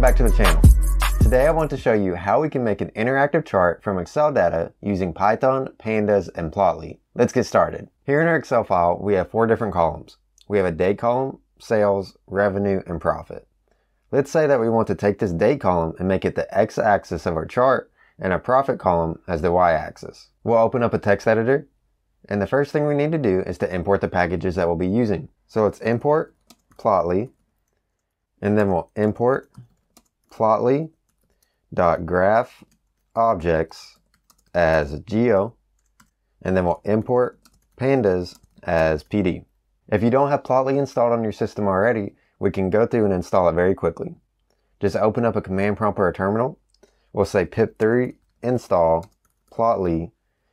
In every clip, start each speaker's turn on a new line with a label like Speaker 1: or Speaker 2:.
Speaker 1: back to the channel. Today I want to show you how we can make an interactive chart from Excel data using Python, Pandas, and Plotly. Let's get started. Here in our Excel file, we have four different columns. We have a date column, sales, revenue, and profit. Let's say that we want to take this date column and make it the x-axis of our chart and a profit column as the y-axis. We'll open up a text editor and the first thing we need to do is to import the packages that we'll be using. So let's import Plotly and then we'll import plotly.graph objects as geo and then we'll import pandas as pd. If you don't have Plotly installed on your system already, we can go through and install it very quickly. Just open up a command prompt or a terminal. We'll say pip3 install plotly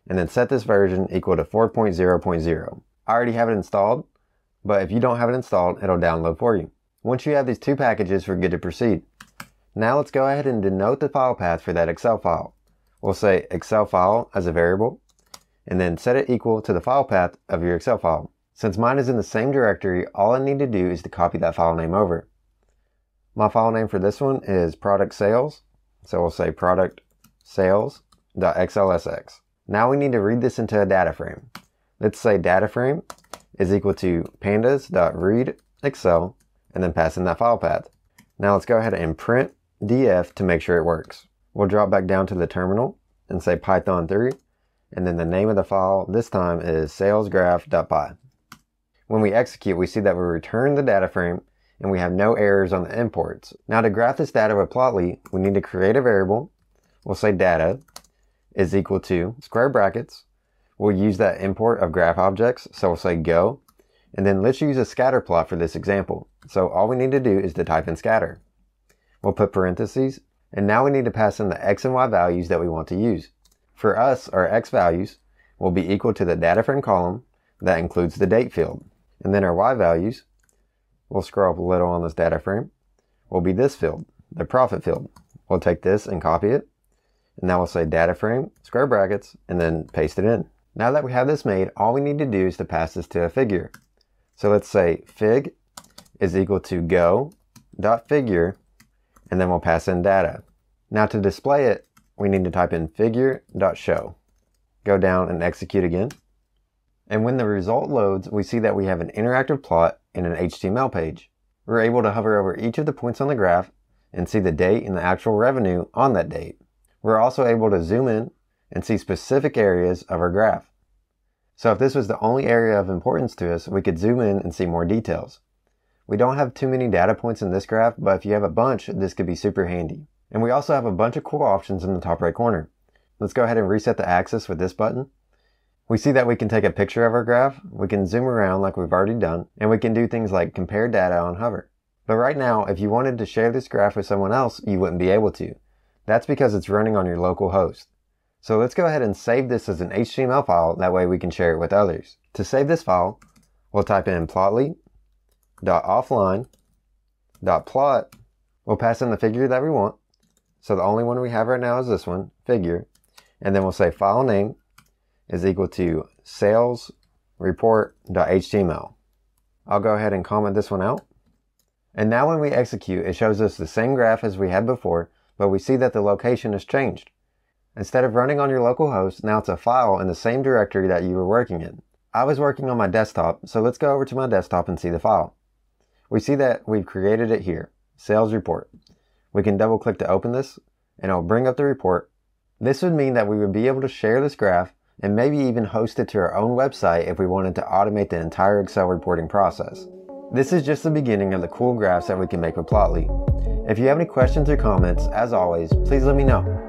Speaker 1: and then set this version equal to 4.0.0. I already have it installed, but if you don't have it installed, it'll download for you. Once you have these two packages, we're good to proceed. Now let's go ahead and denote the file path for that Excel file. We'll say Excel file as a variable, and then set it equal to the file path of your Excel file. Since mine is in the same directory, all I need to do is to copy that file name over. My file name for this one is product sales. So we'll say product sales.xlsx. Now we need to read this into a data frame. Let's say data frame is equal to pandas.read excel and then pass in that file path. Now let's go ahead and print df to make sure it works. We'll drop back down to the terminal and say python 3 and then the name of the file this time is salesgraph.py. When we execute, we see that we return the data frame and we have no errors on the imports. Now to graph this data with Plotly, we need to create a variable. We'll say data is equal to square brackets. We'll use that import of graph objects. So we'll say go. And then let's use a scatter plot for this example. So all we need to do is to type in scatter. We'll put parentheses. And now we need to pass in the x and y values that we want to use. For us, our x values will be equal to the data frame column that includes the date field. And then our Y values, we'll scroll up a little on this data frame, will be this field, the profit field. We'll take this and copy it. And now we'll say data frame, square brackets, and then paste it in. Now that we have this made, all we need to do is to pass this to a figure. So let's say fig is equal to go dot figure, and then we'll pass in data. Now to display it, we need to type in figure dot show. Go down and execute again. And when the result loads, we see that we have an interactive plot in an HTML page. We're able to hover over each of the points on the graph and see the date and the actual revenue on that date. We're also able to zoom in and see specific areas of our graph. So if this was the only area of importance to us, we could zoom in and see more details. We don't have too many data points in this graph, but if you have a bunch, this could be super handy. And we also have a bunch of cool options in the top right corner. Let's go ahead and reset the axis with this button. We see that we can take a picture of our graph, we can zoom around like we've already done, and we can do things like compare data on hover. But right now, if you wanted to share this graph with someone else, you wouldn't be able to. That's because it's running on your local host. So let's go ahead and save this as an HTML file, that way we can share it with others. To save this file, we'll type in plotly.offline.plot. We'll pass in the figure that we want. So the only one we have right now is this one, figure. And then we'll say file name is equal to sales report.html. I'll go ahead and comment this one out. And now when we execute, it shows us the same graph as we had before, but we see that the location has changed. Instead of running on your local host, now it's a file in the same directory that you were working in. I was working on my desktop, so let's go over to my desktop and see the file. We see that we've created it here, sales report. We can double click to open this, and it'll bring up the report. This would mean that we would be able to share this graph and maybe even host it to our own website if we wanted to automate the entire Excel reporting process. This is just the beginning of the cool graphs that we can make with Plotly. If you have any questions or comments, as always, please let me know.